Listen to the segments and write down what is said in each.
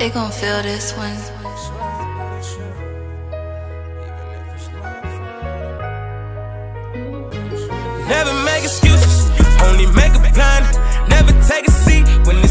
They gon' feel this one. Never make excuses, only make a plan. Never take a seat when it's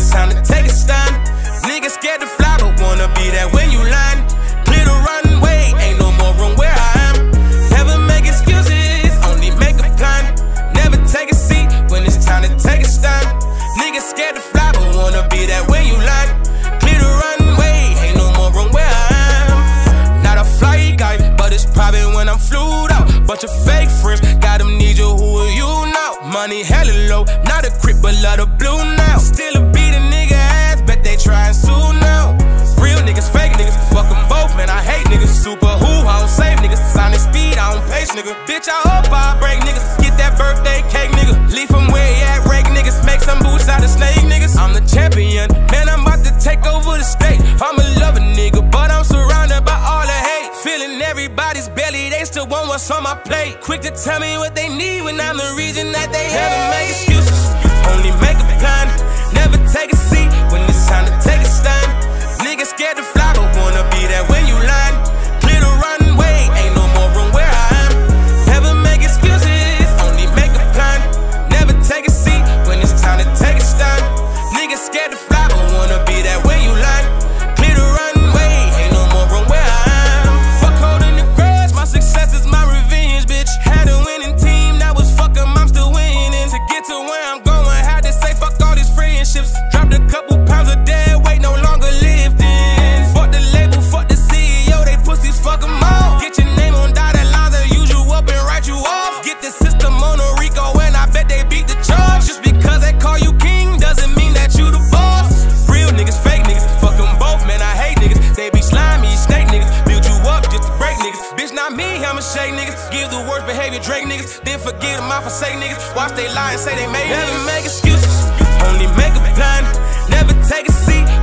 bunch of fake friends. Got you. who are you now? Money hella low, not a crip, but love the blue now. Still a beat a nigga ass, bet they trying soon now. Real niggas, fake niggas, fuck them both, man. I hate niggas. Super who, I don't save niggas. Sign speed, I don't pace nigga. Bitch, I hope I to want what's on my plate. Quick to tell me what they need when I'm the reason that they hey. haven't made excuses. I'ma shake niggas. Give the worst behavior, Drake niggas. Then forget them, I forsake niggas. Watch they lie and say they made Never make excuses, only make a plan. Never take a seat.